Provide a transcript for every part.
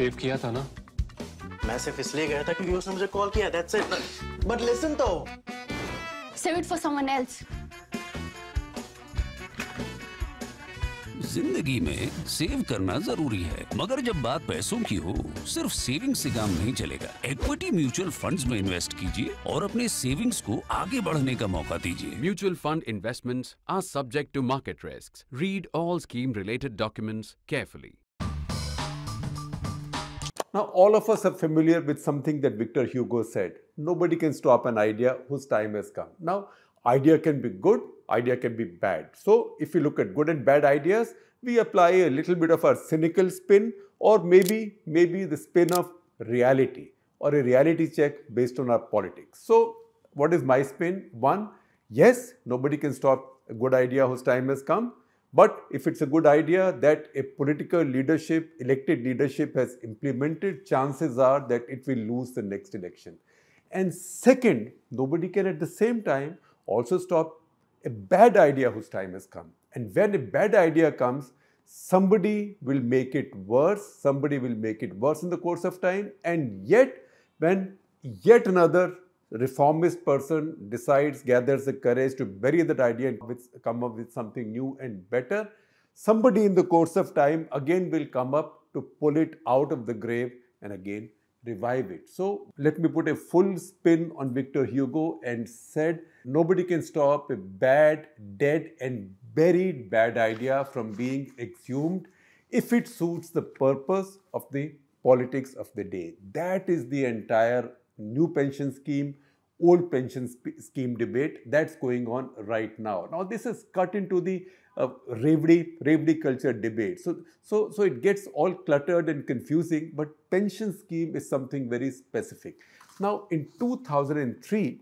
Save किया था ना मैं सिर्फ़ इसलिए गया था क्योंकि उसने मुझे कॉल किया दैट्स इट बट लिसन तो Save it for someone else. ज़िंदगी में सेव करना ज़रूरी है मगर जब बात पैसों की हो सिर्फ़ सेविंग से काम नहीं चलेगा इक्विटी म्यूचुअल फंड्स में इन्वेस्ट कीजिए और अपने सेविंग्स को आगे बढ़ने का मौका दीजिए mutual fund investments are subject to market risks. Read all scheme related documents carefully. Now, all of us are familiar with something that Victor Hugo said nobody can stop an idea whose time has come. Now, idea can be good, idea can be bad. So, if you look at good and bad ideas, we apply a little bit of our cynical spin or maybe maybe the spin of reality or a reality check based on our politics. So, what is my spin? One, yes, nobody can stop a good idea whose time has come. But if it's a good idea that a political leadership, elected leadership has implemented, chances are that it will lose the next election. And second, nobody can at the same time also stop a bad idea whose time has come. And when a bad idea comes, somebody will make it worse, somebody will make it worse in the course of time. And yet, when yet another reformist person decides, gathers the courage to bury that idea and come up with something new and better, somebody in the course of time again will come up to pull it out of the grave and again revive it. So let me put a full spin on Victor Hugo and said nobody can stop a bad, dead, and buried bad idea from being exhumed if it suits the purpose of the politics of the day. That is the entire new pension scheme, old pension scheme debate that's going on right now. Now, this is cut into the uh, culture debate. So, so, so it gets all cluttered and confusing, but pension scheme is something very specific. Now, in 2003,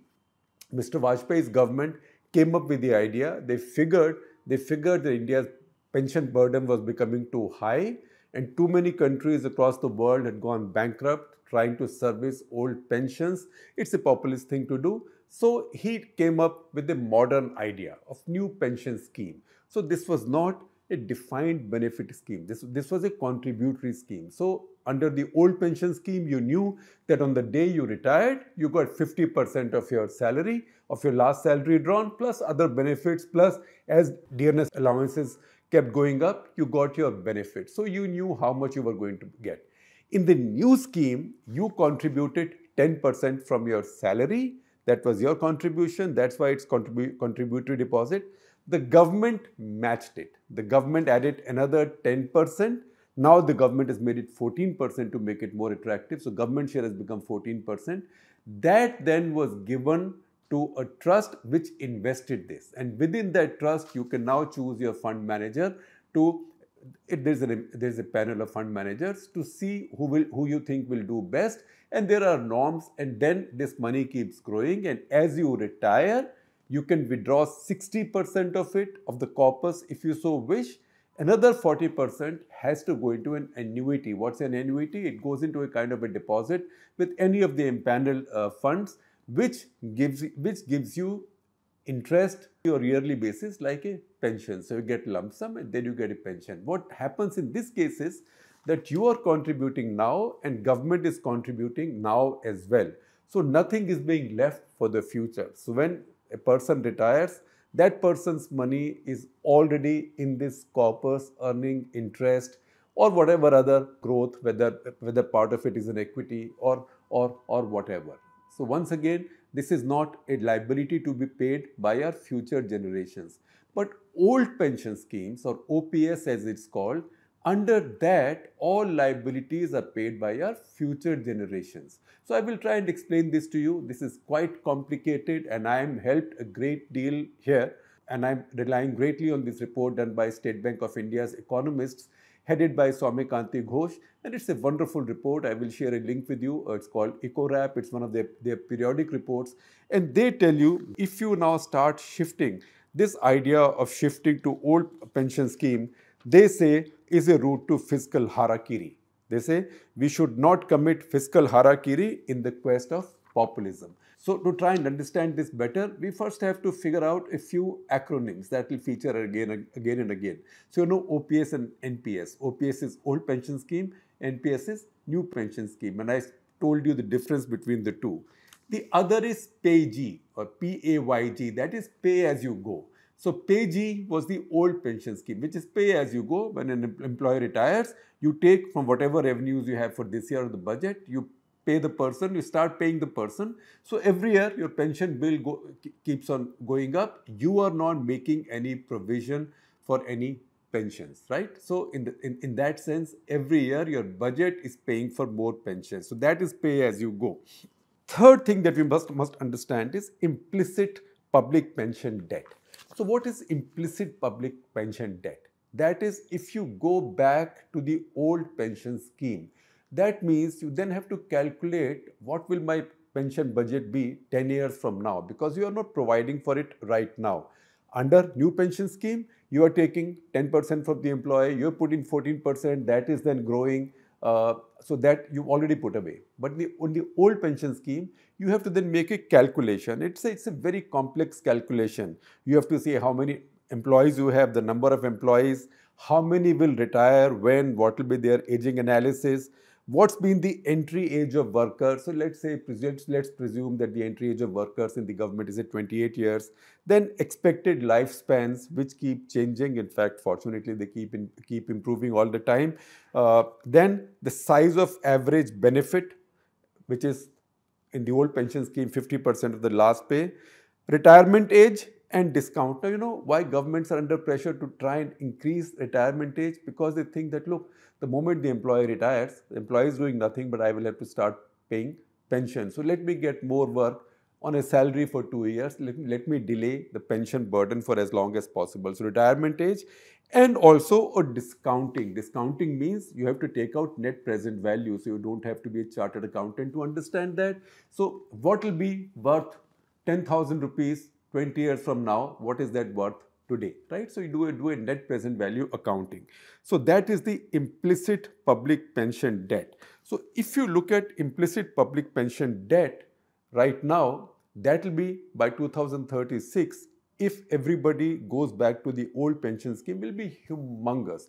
Mr. Vajpayee's government came up with the idea. They figured they figured that India's pension burden was becoming too high, and too many countries across the world had gone bankrupt trying to service old pensions. It's a populist thing to do. So he came up with a modern idea of new pension scheme. So this was not a defined benefit scheme. This, this was a contributory scheme. So under the old pension scheme, you knew that on the day you retired, you got 50% of your salary, of your last salary drawn, plus other benefits, plus as dearness allowances kept going up, you got your benefit. So you knew how much you were going to get. In the new scheme, you contributed 10% from your salary. That was your contribution. That's why it's contribu- contributory deposit. The government matched it. The government added another 10%. Now the government has made it 14% to make it more attractive. So government share has become 14%. That then was given to a trust which invested this. And within that trust, you can now choose your fund manager to it, there's, a, there's a panel of fund managers to see who will who you think will do best. And there are norms and then this money keeps growing. And as you retire you can withdraw 60% of it of the corpus if you so wish. Another 40% has to go into an annuity. What's an annuity? It goes into a kind of a deposit with any of the impaneled uh, funds which gives which gives you interest on a yearly basis like a pension. So you get lump sum and then you get a pension. What happens in this case is that you are contributing now and government is contributing now as well. So nothing is being left for the future. So when a person retires, that person's money is already in this corpus earning interest or whatever other growth, whether whether part of it is an equity or or or whatever. So once again, this is not a liability to be paid by our future generations. But old pension schemes or OPS as it's called, under that all liabilities are paid by our future generations. So I will try and explain this to you. This is quite complicated and I am helped a great deal here and I'm relying greatly on this report done by State Bank of India's economists headed by Soumya Kanti Ghosh. And it's a wonderful report. I will share a link with you. Uh, It's called Ecowrap. It's one of their, their periodic reports. And they tell you if you now start shifting, this idea of shifting to old pension scheme, they say is a route to fiscal harakiri. They say we should not commit fiscal harakiri in the quest of populism. So to try and understand this better, we first have to figure out a few acronyms that will feature again again and again. So you know OPS and NPS. OPS is old pension scheme, NPS is new pension scheme. And I told you the difference between the two. The other is PAYG or P-A-Y-G, that is pay as you go. So PAYG was the old pension scheme, which is pay as you go. When an employee retires, you take from whatever revenues you have for this year of the budget, you pay the person, you start paying the person. So every year your pension bill go, keeps on going up. You are not making any provision for any pensions, right? So in, the, in, in that sense, every year your budget is paying for more pensions. So that is pay as you go. Third thing that we must, must understand is implicit public pension debt. So what is implicit public pension debt? That is, if you go back to the old pension scheme, that means you then have to calculate what will my pension budget be 10 years from now because you are not providing for it right now. Under new pension scheme, you are taking 10% from the employee, you're putting 14%, that is then growing. Uh, so that you've already put away. But the, on the old pension scheme, you have to then make a calculation. It's a, it's a very complex calculation. You have to see how many employees you have, the number of employees, how many will retire, when, what will be their aging analysis, what's been the entry age of workers. So let's say, let's presume that the entry age of workers in the government is at 28 years. Then expected lifespans, which keep changing. In fact, fortunately, they keep in, keep improving all the time. Uh, then the size of average benefit, which is in the old pension scheme, 50% of the last pay. Retirement age and discount. Now, you know why governments are under pressure to try and increase retirement age? Because they think that, look, the moment the employee retires, the employee is doing nothing, but I will have to start paying pension. So let me get more work on a salary for two years. Let me, let me delay the pension burden for as long as possible. So retirement age and also a discounting. Discounting means you have to take out net present value. So you don't have to be a chartered accountant to understand that. So what will be worth 10,000 rupees 20 years from now? What is that worth today, right? So you do a, do a net present value accounting. So that is the implicit public pension debt. So if you look at implicit public pension debt right now, that will be by 2036 if everybody goes back to the old pension scheme will be humongous.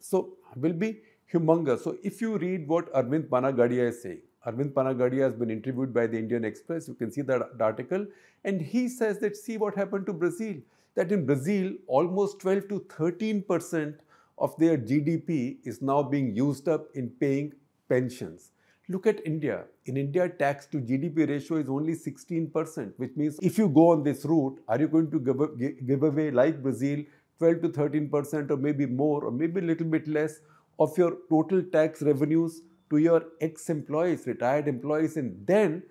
So will be humongous. So if you read what Arvind Panagariya is saying, Arvind Panagariya has been interviewed by the Indian Express. You can see that article. And he says that see what happened to Brazil that in Brazil, almost 12 to 13 percent of their GDP is now being used up in paying pensions. Look at India. In India, tax to GDP ratio is only 16%, which means if you go on this route, are you going to give, give away, like Brazil, 12 to 13% or maybe more or maybe a little bit less of your total tax revenues to your ex-employees, retired employees, and then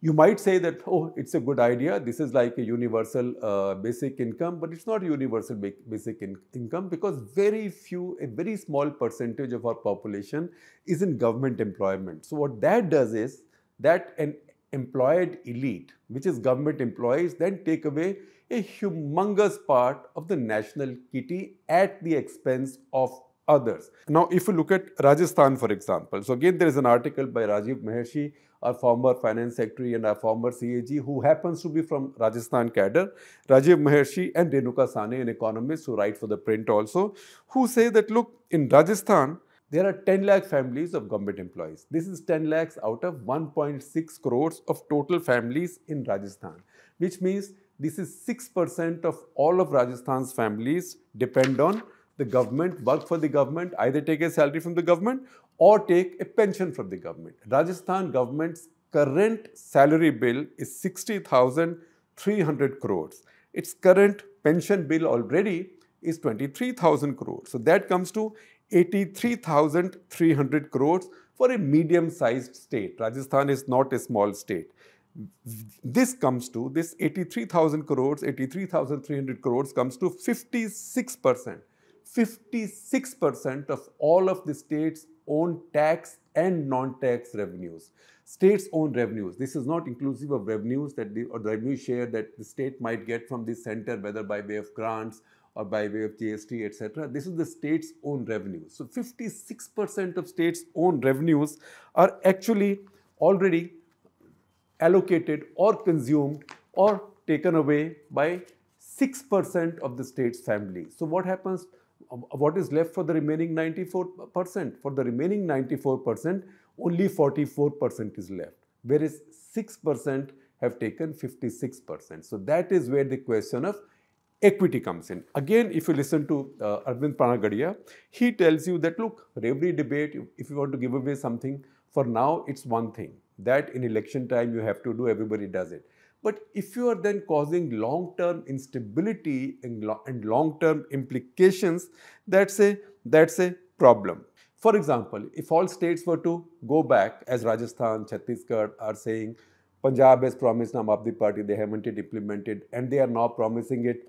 you might say that, oh, it's a good idea. This is like a universal uh, basic income, but it's not universal basic in income because very few, a very small percentage of our population is in government employment. So what that does is that an employed elite, which is government employees, then take away a humongous part of the national kitty at the expense of others. Now, if you look at Rajasthan, for example, so again, there is an article by Rajiv Mehrishi our former finance secretary and our former CAG, who happens to be from Rajasthan cadre, Rajiv Mehrishi and Renuka Sane, an economist who write for the print also, who say that, look, in Rajasthan, there are 10 lakh families of government employees. This is 10 lakhs out of 1.6 crores of total families in Rajasthan, which means this is 6% of all of Rajasthan's families depend on the government, work for the government, either take a salary from the government or take a pension from the government. Rajasthan government's current salary bill is 60,300 crores. Its current pension bill already is 23,000 crores. So that comes to 83,300 crores for a medium-sized state. Rajasthan is not a small state. This comes to, this 83,000 crores, 83,300 crores comes to 56%. 56% of all of the state's own tax and non-tax revenues. States own revenues. This is not inclusive of revenues that the, or the revenue share that the state might get from the center, whether by way of grants or by way of GST, etc. This is the state's own revenues. So 56% of states' own revenues are actually already allocated or consumed or taken away by 6% of the state's family. So what happens? What is left for the remaining 94%? For the remaining 94%, only 44% is left, whereas 6% have taken 56%. So that is where the question of equity comes in. Again, if you listen to uh, Arvind Panagariya, he tells you that look, every debate, if you want to give away something, for now it's one thing. That in election time you have to do, everybody does it. But if you are then causing long term instability and, lo- and long term implications, that's a, that's a problem. For example, if all states were to go back, as Rajasthan, Chhattisgarh are saying, Punjab has promised Aam Aadmi Party, they haven't implemented, and they are now promising it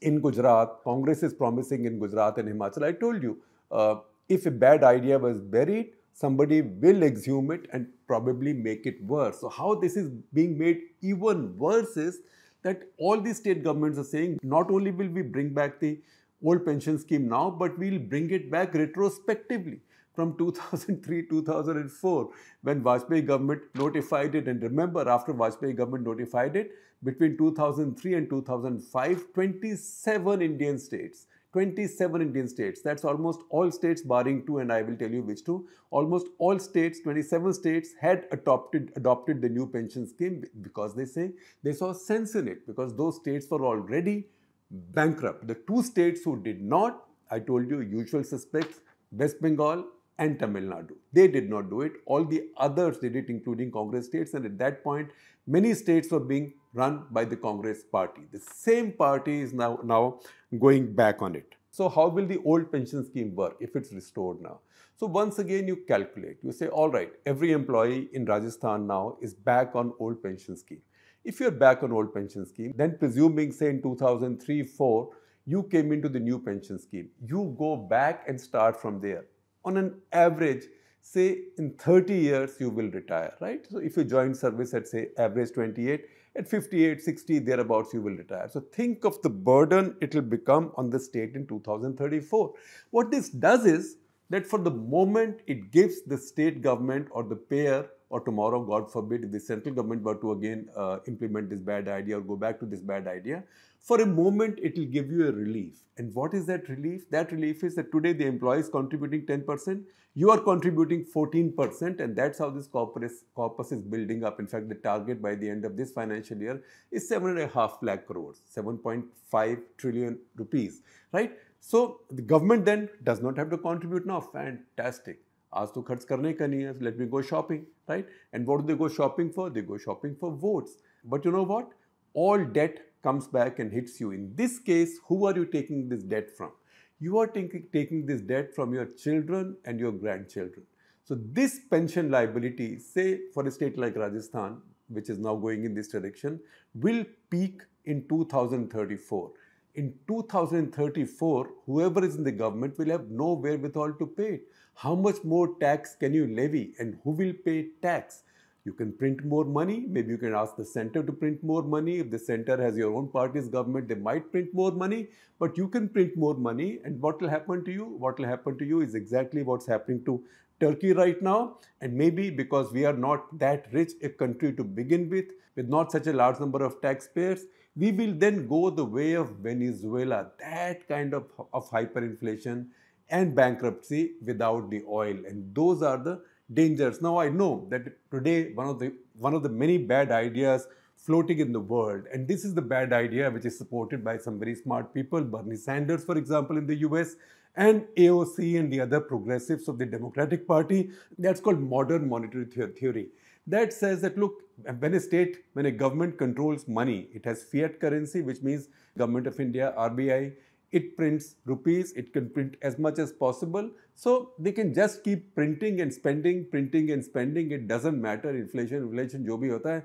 in Gujarat. Congress is promising in Gujarat and Himachal. I told you, uh, if a bad idea was buried, somebody will exhume it and probably make it worse. So, how this is being made even worse is that all the state governments are saying not only will we bring back the old pension scheme now, but we'll bring it back retrospectively from 2003 2004 when Vajpayee government notified it and remember after Vajpayee government notified it between 2003 and 2005 27 Indian states 27 Indian states that's almost all states barring two and I will tell you which two almost all states 27 states had adopted adopted the new pension scheme because they say they saw sense in it because those states were already bankrupt the two states who did not I told you usual suspects West Bengal and Tamil Nadu. They did not do it. All the others did it, including Congress states. And at that point, many states were being run by the Congress party. The same party is now, now going back on it. So, how will the old pension scheme work if it's restored now? So, once again, you calculate. You say, all right, every employee in Rajasthan now is back on old pension scheme. If you're back on old pension scheme, then presuming, say, in 2003 4, you came into the new pension scheme, you go back and start from there on an average, say in 30 years, you will retire, right? So if you join service at say average 28, at 58, 60, thereabouts, you will retire. So think of the burden it will become on the state in 2034. What this does is that for the moment it gives the state government or the payer or tomorrow, God forbid, if the central government were to again uh, implement this bad idea or go back to this bad idea, for a moment it will give you a relief. And what is that relief? That relief is that today the employee is contributing 10%, you are contributing 14%, and that's how this corpus, corpus is building up. In fact, the target by the end of this financial year is 7.5 lakh crores, 7.5 trillion rupees, right? So the government then does not have to contribute now. Fantastic. आज तो खर्च करने का नहीं है let me go shopping right and what do they go shopping for they go shopping for votes but you know what all debt comes back and hits you. In this case, who are you taking this debt from? You are taking, taking this debt from your children and your grandchildren. So, this pension liability, say for a state like Rajasthan, which is now going in this direction, will peak in 2034. In 2034, whoever is in the government will have no wherewithal to pay it. How much more tax can you levy and who will pay tax? You can print more money. Maybe you can ask the center to print more money. If the center has your own party's government, they might print more money, but you can print more money. And what will happen to you? What will happen to you is exactly what's happening to Turkey right now. And maybe because we are not that rich a country to begin with, with not such a large number of taxpayers, we will then go the way of Venezuela, that kind of, of hyperinflation and bankruptcy without the oil. And those are the dangers. Now I know that today one of the one of the many bad ideas floating in the world, and this is the bad idea which is supported by some very smart people, Bernie Sanders, for example, in the US, and AOC and the other progressives of the Democratic Party. That's called modern monetary theory. That says that look, when a state, when a government controls money, it has fiat currency, which means government of India, RBI, it prints rupees, it can print as much as possible. So they can just keep printing and spending, printing and spending. It doesn't matter, inflation, inflation, jo bhi hota hai,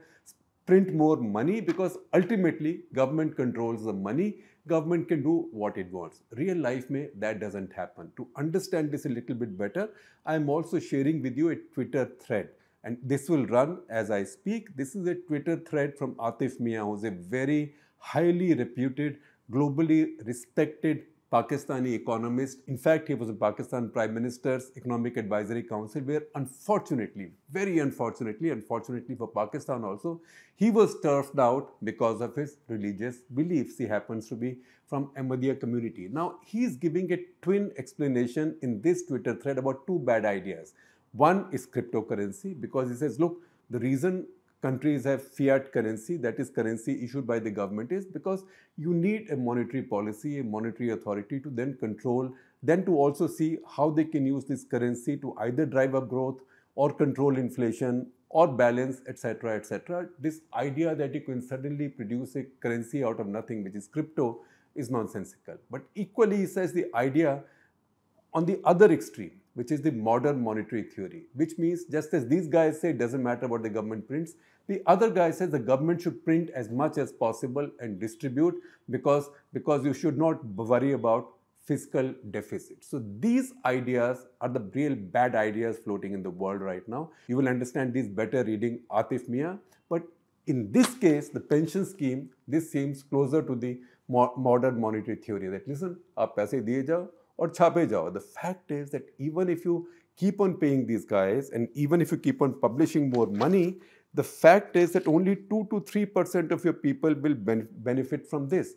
print more money because ultimately government controls the money. Government can do what it wants. Real life may that doesn't happen. To understand this a little bit better, I am also sharing with you a Twitter thread. And this will run as I speak. This is a Twitter thread from Atif Mian, who's a very highly reputed globally respected Pakistani economist. In fact, he was in Pakistan Prime Minister's Economic Advisory Council, where unfortunately, very unfortunately, unfortunately for Pakistan also, he was turfed out because of his religious beliefs. He happens to be from Ahmadiyya community. Now, he is giving a twin explanation in this Twitter thread about two bad ideas. One is cryptocurrency because he says, look, the reason countries have fiat currency, that is currency issued by the government, is because you need a monetary policy, a monetary authority to then control, then to also see how they can use this currency to either drive up growth or control inflation or balance, etc., etc. This idea that you can suddenly produce a currency out of nothing, which is crypto, is nonsensical. But equally, he says the idea on the other extreme, which is the modern monetary theory, which means just as these guys say it doesn't matter what the government prints, the other guy says the government should print as much as possible and distribute because, because you should not worry about fiscal deficit. So these ideas are the real bad ideas floating in the world right now. You will understand these better reading Atif Mian, but in this case, the pension scheme, this seems closer to the modern monetary theory that listen, आप पैसे दिए जाओ or chhape jao. The fact is that even if you keep on paying these guys and even if you keep on publishing more money, the fact is that only 2 to 3% of your people will benefit from this.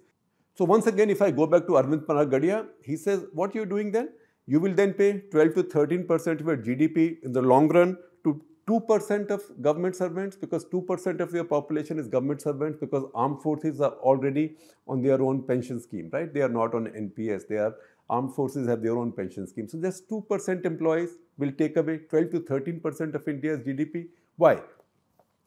So once again, if I go back to Arvind Panagariya, he says, what are you doing then? You will then pay 12 to 13% of your GDP in the long run to 2% of government servants because 2% of your population is government servants because armed forces are already on their own pension scheme, right? They are not on NPS. They are armed forces have their own pension scheme. So just 2% employees will take away 12 to 13% of India's GDP. Why?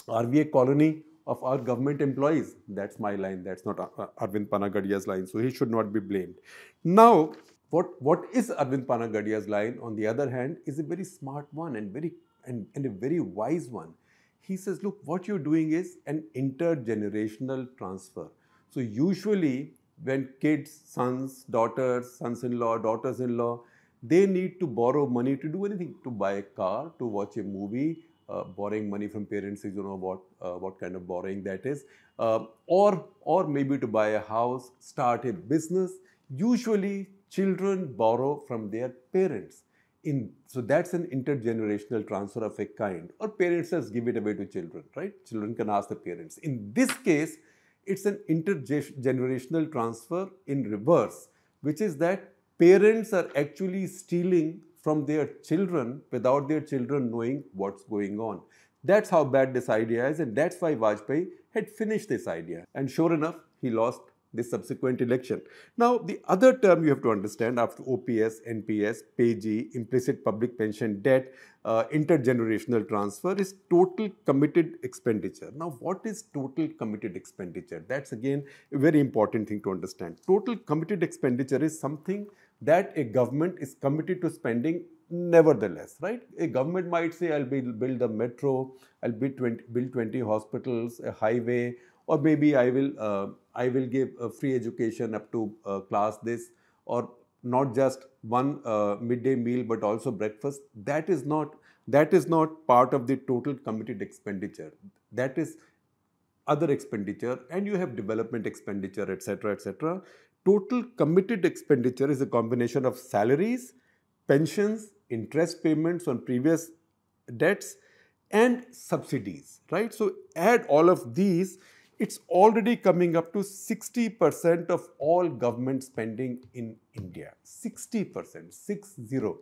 Are we a colony of our government employees? That's my line. That's not Arvind Panagariya's line. So he should not be blamed. Now, what, what is Arvind Panagariya's line, on the other hand, is a very smart one and, very, and, and a very wise one. He says, look, what you're doing is an intergenerational transfer. So usually when kids, sons, daughters, sons-in-law, daughters-in-law, they need to borrow money to do anything, to buy a car, to watch a movie, uh, borrowing money from parents you know what uh, what kind of borrowing that is. Uh, or or maybe to buy a house start a business. Usually children borrow from their parents. In so that's an intergenerational transfer of a kind. Or parents just give it away to children right? Children can ask the parents. In this case it's an intergenerational transfer in reverse which is that parents are actually stealing from their children without their children knowing what's going on. That's how bad this idea is, and that's why Vajpayee had finished this idea. And sure enough, he lost the subsequent election. Now, the other term you have to understand after OPS, NPS, PAYG, implicit public pension debt, uh, intergenerational transfer is total committed expenditure. Now, what is total committed expenditure? That's again a very important thing to understand. Total committed expenditure is something that a government is committed to spending nevertheless, right? A government might say, I'll build, build a metro, I'll build 20, build 20 hospitals, a highway, or maybe I will, uh, I will give a free education up to uh, class this, or not just one uh, midday meal, but also breakfast. That is not, that is not part of the total committed expenditure. That is other expenditure, and you have development expenditure, etc., etc total committed expenditure is a combination of salaries, pensions, interest payments on previous debts, and subsidies, right? So add all of these, it's already coming up to 60% of all government spending in India. 60%, 6-0.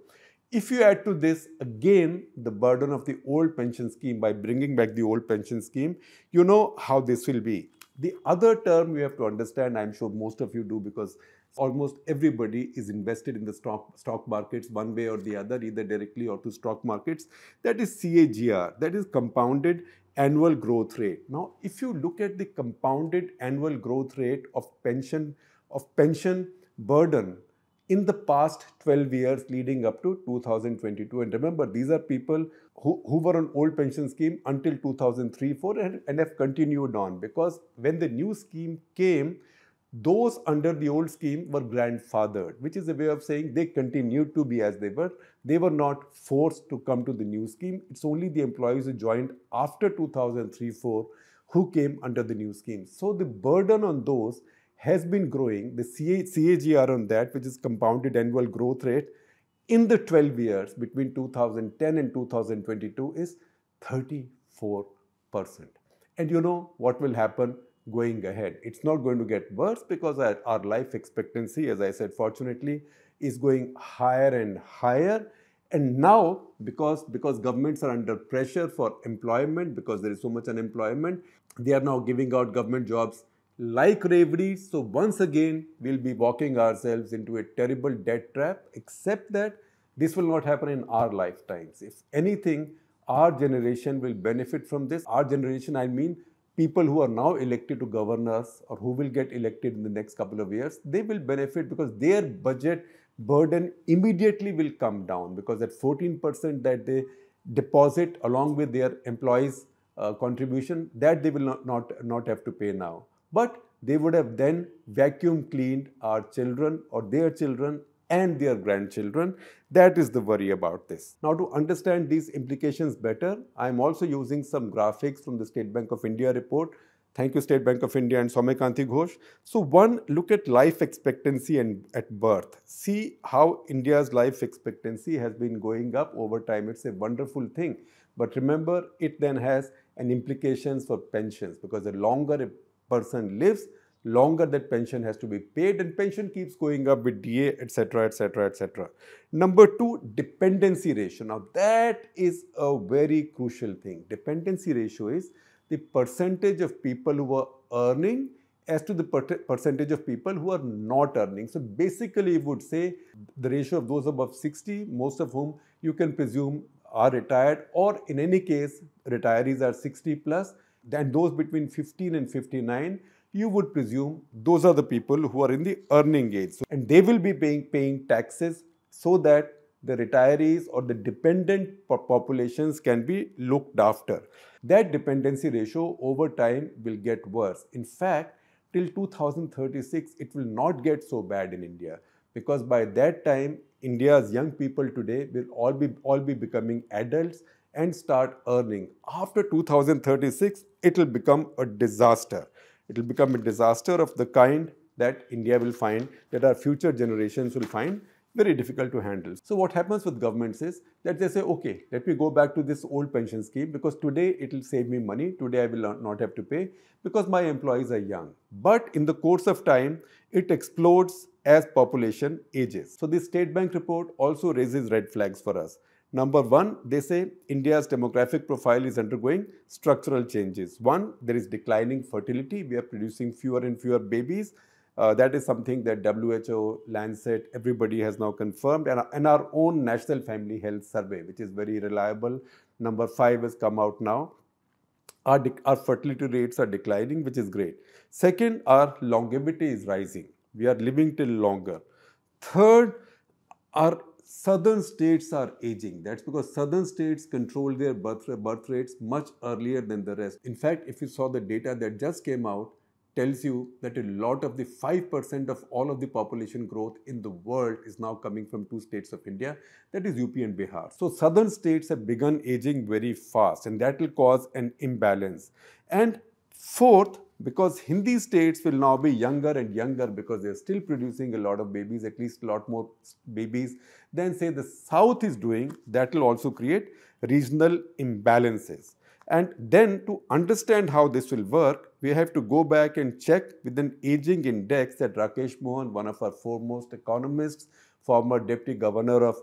If you add to this again the burden of the old pension scheme by bringing back the old pension scheme, you know how this will be. The other term you have to understand, I'm sure most of you do because almost everybody is invested in the stock, stock markets one way or the other, either directly or to stock markets. That is CAGR, that is compounded annual growth rate. Now, if you look at the compounded annual growth rate of pension, of pension burden in the past 12 years leading up to 2022. And remember, these are people who, who were on old pension scheme until 2003-4 and, and have continued on because when the new scheme came, those under the old scheme were grandfathered, which is a way of saying they continued to be as they were. They were not forced to come to the new scheme. It's only the employees who joined after 2003-4 who came under the new scheme. So the burden on those has been growing, the CAGR on that, which is compounded annual growth rate, in the 12 years between 2010 and 2022 is 34%. And you know what will happen going ahead? It's not going to get worse because our, life expectancy, as I said, fortunately, is going higher and higher. And now, because, because governments are under pressure for employment, because there is so much unemployment, they are now giving out government jobs like Revdi. So once again, we'll be walking ourselves into a terrible debt trap, except that this will not happen in our lifetimes. If anything, our generation will benefit from this. Our generation, I mean, people who are now elected to govern us or who will get elected in the next couple of years, they will benefit because their budget burden immediately will come down because that 14% that they deposit along with their employees' uh, contribution, that they will not, not, not have to pay now. But they would have then vacuum cleaned our children or their children and their grandchildren. That is the worry about this. Now, to understand these implications better, I am also using some graphics from the State Bank of India report. Thank you, State Bank of India and Soumyakanti Ghosh. So, one, look at life expectancy and at birth. See how India's life expectancy has been going up over time. It's a wonderful thing. But remember, it then has an implications for pensions because the longer a person lives, longer that pension has to be paid and pension keeps going up with DA, etc., etc., etc. Number two, dependency ratio. Now that is a very crucial thing. Dependency ratio is the percentage of people who are earning as to the per percentage of people who are not earning. So basically, you would say the ratio of those above 60, most of whom you can presume are retired, or in any case, retirees are 60 plus, then those between 15 and 59 you would presume those are the people who are in the earning age. So, and they will be paying, paying taxes so that the retirees or the dependent populations can be looked after. That dependency ratio over time will get worse. In fact, till 2036, it will not get so bad in India because by that time, India's young people today will all be, all be becoming adults and start earning. After 2036, it will become a disaster it will become a disaster of the kind that India will find, that our future generations will find very difficult to handle. So what happens with governments is that they say, okay, let me go back to this old pension scheme because today it will save me money. Today I will not have to pay because my employees are young. But in the course of time, it explodes as population ages. So the State Bank report also raises red flags for us. Number one, they say India's demographic profile is undergoing structural changes. One, there is declining fertility. We are producing fewer and fewer babies. Uh, that is something that WHO, Lancet, everybody has now confirmed. And, and our own National Family Health Survey, which is very reliable, number five has come out now. Our, our fertility rates are declining, which is great. Second, our longevity is rising. We are living till longer. Third, our southern states are aging. That's because southern states control their birth, birth rates much earlier than the rest. In fact, if you saw the data that just came out, tells you that a lot of the 5% of all of the population growth in the world is now coming from two states of India, that is UP and Bihar. So southern states have begun aging very fast and that will cause an imbalance. And fourth, because Hindi states will now be younger and younger because they're still producing a lot of babies, at least a lot more babies than say the South is doing, that will also create regional imbalances. And then to understand how this will work, we have to go back and check with an aging index that Rakesh Mohan, one of our foremost economists, former deputy governor of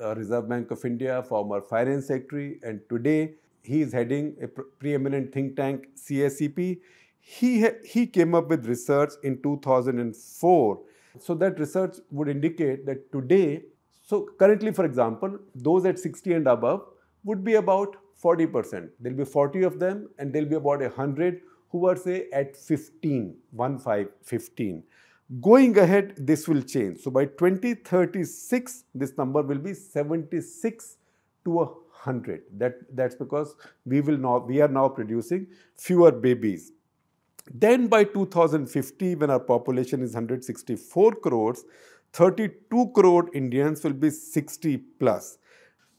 uh, Reserve Bank of India, former finance secretary, and today he is heading a pre preeminent think tank, CSEP he, he came up with research in 2004. So that research would indicate that today, so currently, for example, those at 60 and above would be about 40%. There'll be 40 of them and there'll be about 100 who are say at 15, 1, 5, 15. Going ahead, this will change. So by 2036, this number will be 76 to 100. That, that's because we will now we are now producing fewer babies. Then by 2050, when our population is 164 crores, 32 crore Indians will be 60 plus.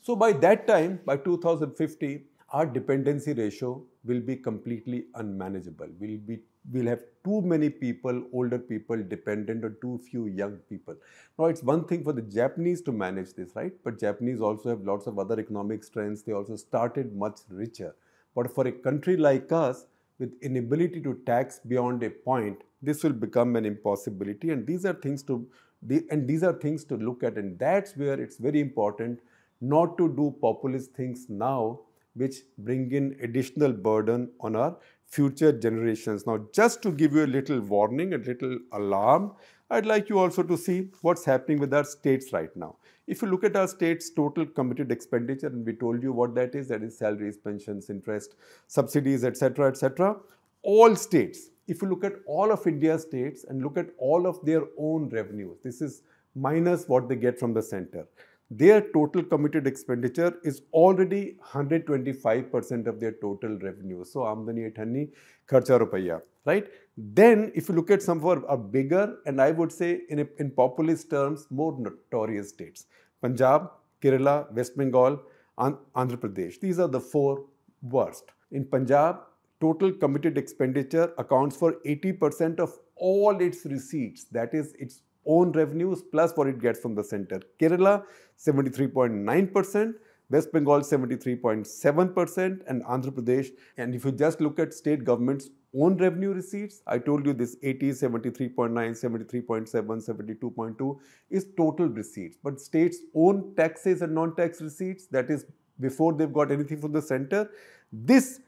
So by that time, by 2050, our dependency ratio will be completely unmanageable. We'll be we'll have too many people, older people, dependent on too few young people. Now, it's one thing for the Japanese to manage this, right? But Japanese also have lots of other economic strengths. They also started much richer. But for a country like us, with inability to tax beyond a point, this will become an impossibility. And these are things to and these are things to look at. And that's where it's very important not to do populist things now, which bring in additional burden on our future generations. Now, just to give you a little warning, a little alarm, I'd like you also to see what's happening with our states right now. If you look at our state's total committed expenditure, and we told you what that is, that is salaries, pensions, interest, subsidies, etc., etc., all states, if you look at all of India's states and look at all of their own revenues, this is minus what they get from the center their total committed expenditure is already 125% of their total revenue. So, amdani athanni kharcha rupaya, right? Then, if you look at some of our bigger and I would say in, a, in populist terms, more notorious states Punjab, Kerala, West Bengal, and Andhra Pradesh. These are the four worst. In Punjab, total committed expenditure accounts for 80% of all its receipts, that is, its own revenues plus what it gets from the center. Kerala 73.9%, West Bengal 73.7% and Andhra Pradesh. And if you just look at state government's own revenue receipts, I told you this 80, 73.9, 73.7, 72.2 is total receipts. But states' own taxes and non-tax receipts, that is before they've got anything from the center, this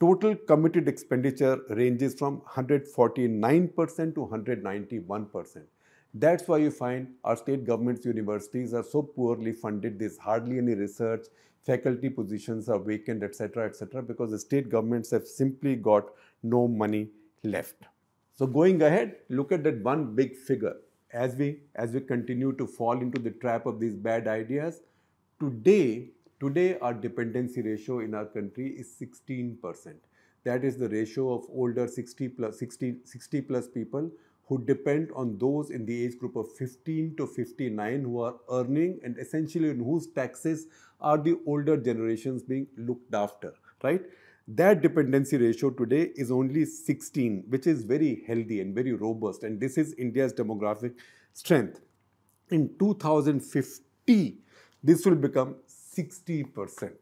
total committed expenditure ranges from 149% to 191%. That's why you find our state governments universities are so poorly funded. There's hardly any research, faculty positions are vacant, etc., etc., because the state governments have simply got no money left. So going ahead, look at that one big figure. As we as we continue to fall into the trap of these bad ideas, today today our dependency ratio in our country is 16%. That is the ratio of older 60 plus 60, 60 plus people who depend on those in the age group of 15 to 59 who are earning and essentially in whose taxes are the older generations being looked after, right? That dependency ratio today is only 16, which is very healthy and very robust. And this is India's demographic strength. In 2050, this will become 60%.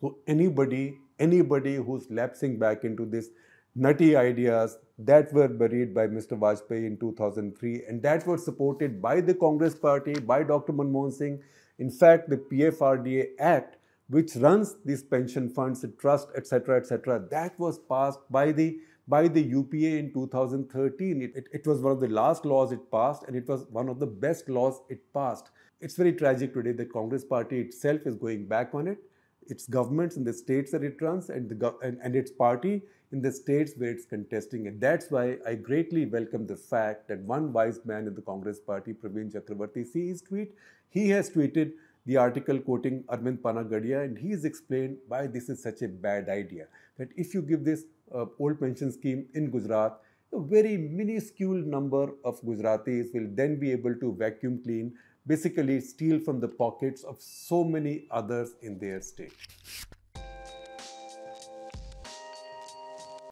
So anybody, anybody who's lapsing back into this nutty ideas that were buried by Mr. Vajpayee in 2003 and that were supported by the Congress party, by Dr. Manmohan Singh. In fact, the PFRDA Act, which runs these pension funds, trust, etc., etc., that was passed by the by the UPA in 2013. It, it, it was one of the last laws it passed and it was one of the best laws it passed. It's very tragic today that Congress party itself is going back on it. Its governments in the states that it runs and, the, and, and its party in the states where it's contesting. And that's why I greatly welcome the fact that one wise man in the Congress party, Praveen Chakravarty, see his tweet. He has tweeted the article quoting Arvind Panagariya and he has explained why this is such a bad idea. That if you give this uh, old pension scheme in Gujarat, a very minuscule number of Gujaratis will then be able to vacuum clean, basically steal from the pockets of so many others in their state.